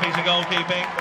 piece of goalkeeping.